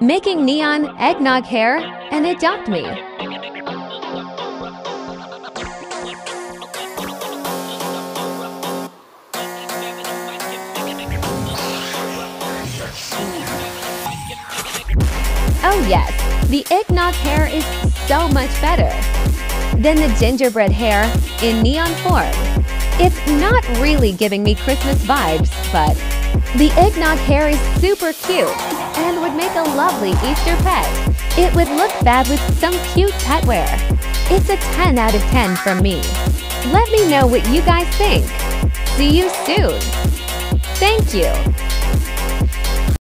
making neon eggnog hare and adopt me. Oh yes, the eggnog hare is so much better than the gingerbread hare in neon form. It's not really giving me Christmas vibes, but the eggnog hare is super cute and would make a lovely Easter pet. It would look bad with some cute pet wear. It's a 10 out of 10 from me. Let me know what you guys think. See you soon. Thank you.